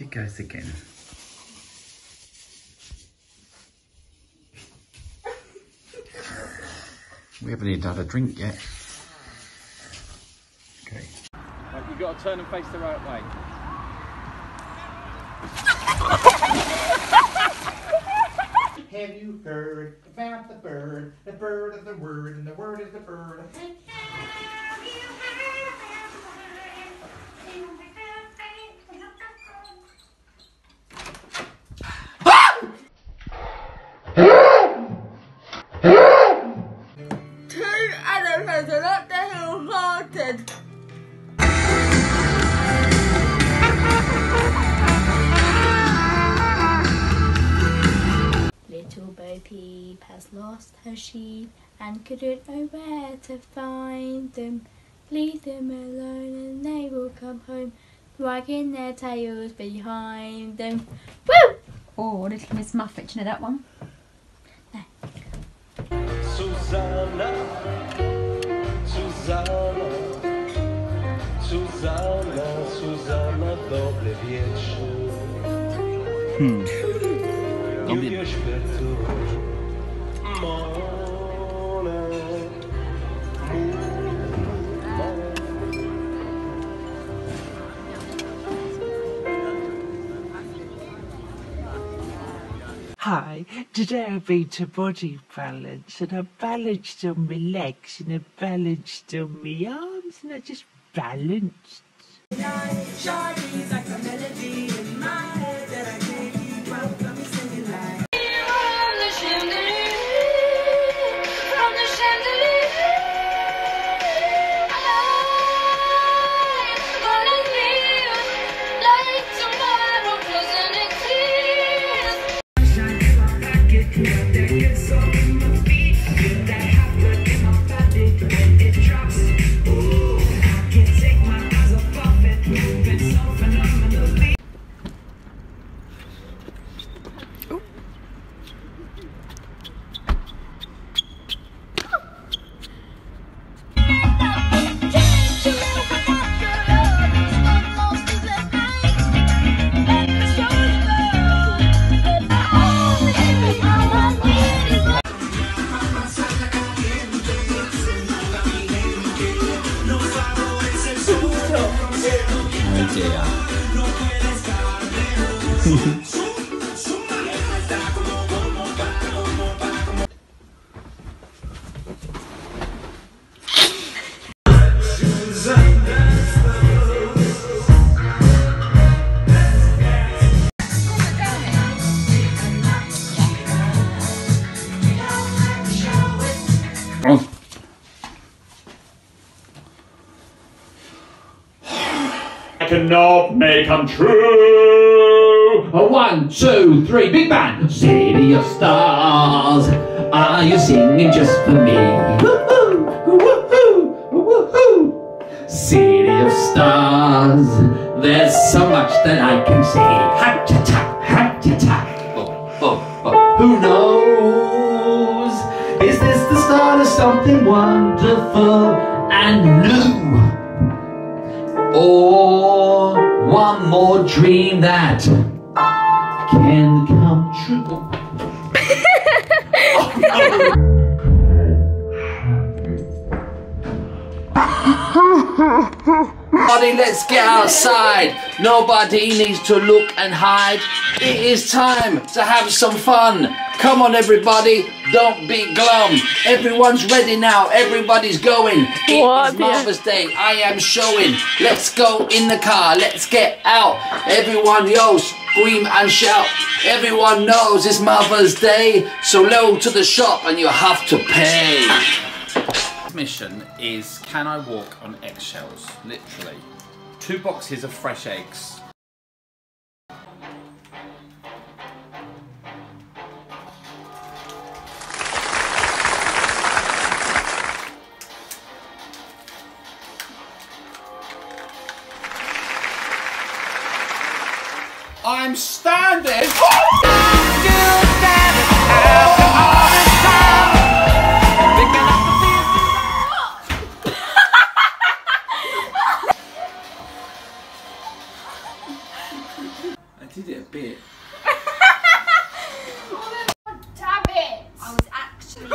again. We haven't even had a drink yet. Okay. Right, you've got to turn and face the right way. Have you heard about the bird? The bird of the word, and the word is the bird. Lost sheep and couldn't know where to find them. Leave them alone and they will come home, wagging their tails behind them. Woo! Oh, Little Miss Muffet, do you know that one? Susanna, Susanna, Susanna, Susanna, dobry wieczór. Nie hmm. Hi, today I've been to body balance and I balanced on my legs and I balanced on my arms and I just balanced. Dear. Oh. Cannot make come true. A one, two, three, big band. City of stars, are you singing just for me? Woohoo, woohoo, woohoo. City of stars, there's so much that I can see. Ha ta ta, ha ta ta. Oh, oh, oh. Who knows? Is this the start of something wonderful and new? More dream that can come true. Everybody, let's get outside. Nobody needs to look and hide. It is time to have some fun. Come on, everybody. Don't be glum. Everyone's ready now. Everybody's going. It What? is Mother's Day. I am showing. Let's go in the car. Let's get out. Everyone, yo, scream and shout. Everyone knows it's Mother's Day. So go to the shop and you have to pay. mission is can I walk on eggshells? Literally. Two boxes of fresh eggs. am standing. I did it a bit. oh, damn it! I was actually.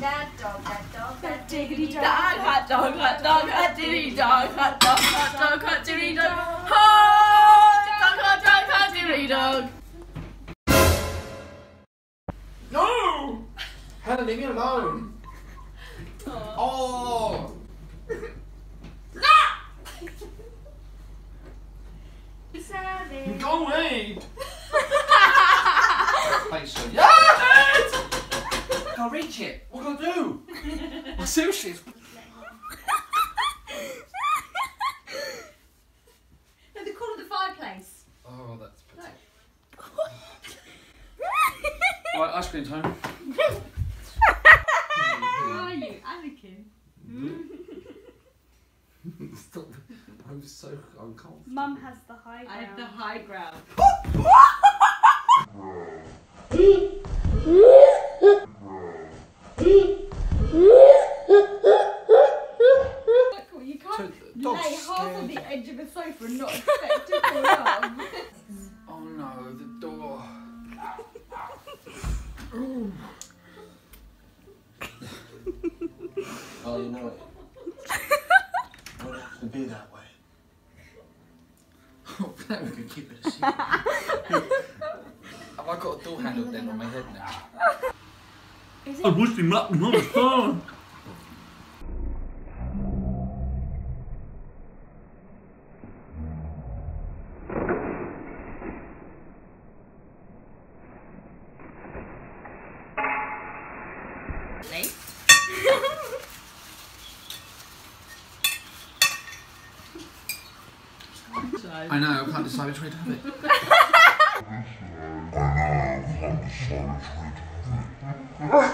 Dad dog, That dog, That diggity dog. That dog, That dog, That diggity dog, That dog. Leave me alone. Oh. Savage. Go away. Play soon. Yeah, Can't reach it. What can I do? Well, seriously, it's No, the corner of the fireplace. Oh, that's pathetic. right, ice cream time. Who are you, Anakin? Stop. I'm so uncomfortable. Mum has the high ground. I have the high ground. You can't lay half on the edge of a sofa and not got a door handle then on my head now? I wish him luck on phone. I know, I can't decide which way to have it. Oh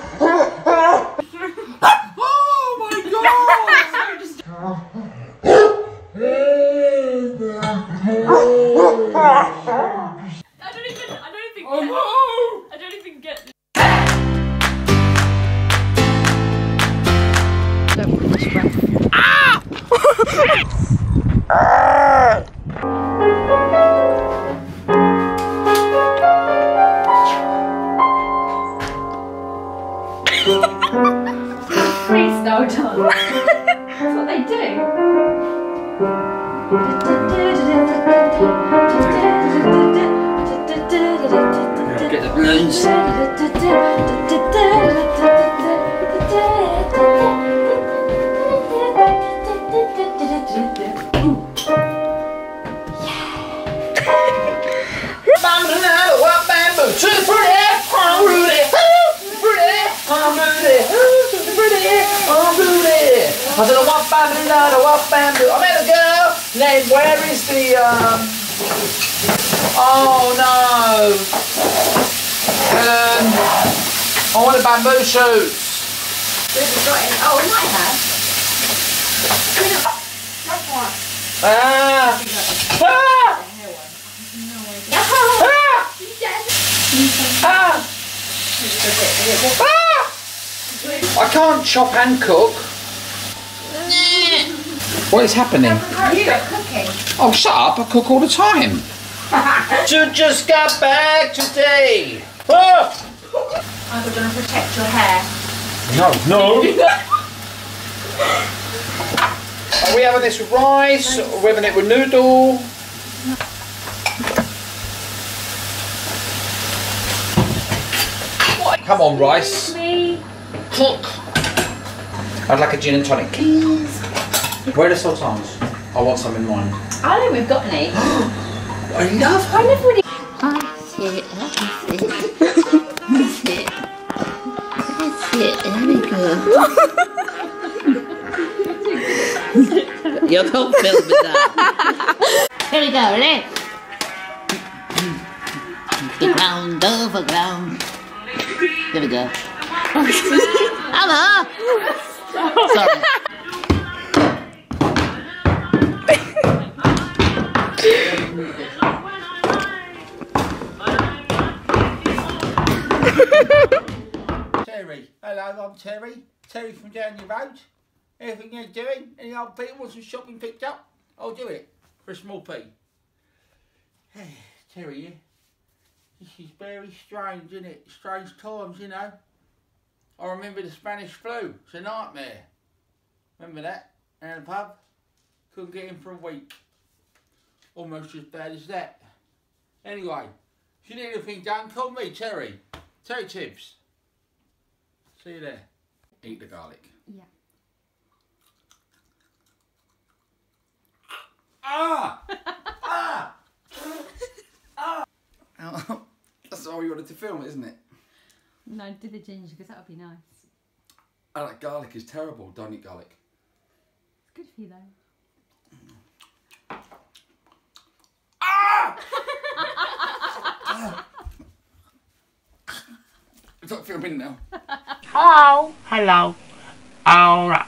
Get the balloons. Said, what bamboo, no, what bamboo. I met a girl named, where is the, um, oh no. Helen, I want a bamboo shoot. Oh, we might have. Ah! Ah! Ah! Ah! Ah! I can't chop and cook. What is happening? You are cooking. Oh, shut up! I cook all the time. you just got back today. Ah! I'm going to protect your hair. No, no. Are we having this with rice? Or are we having it with noodle? Come on, rice. Cook. I'd like a gin and tonic, please. Where are the sultans? I want some in mine. I don't think we've got any. I love I never really. That's it, that's it. That's it. That's it, there we go. you don't film with that. Here we go, ready? The ground over ground. Here we go. Hello! Sorry. Terry. Terry from down the road. Anything you're doing, any old people want some shopping picked up, I'll do it for a small fee. Terry, yeah? This is very strange, isn't it? Strange times, you know. I remember the Spanish flu. It's a nightmare. Remember that? And the pub? Couldn't get in for a week. Almost as bad as that. Anyway, if you need anything done, call me, Terry. Terry Tibbs. See you there. Eat the garlic. Yeah. Ah! ah! ah! That's all you wanted to film, isn't it? No, do the ginger because that would be nice. Oh, that garlic is terrible. Don't eat garlic. It's good for you though. Ah! Stop filming now. Hello. Hello. All right.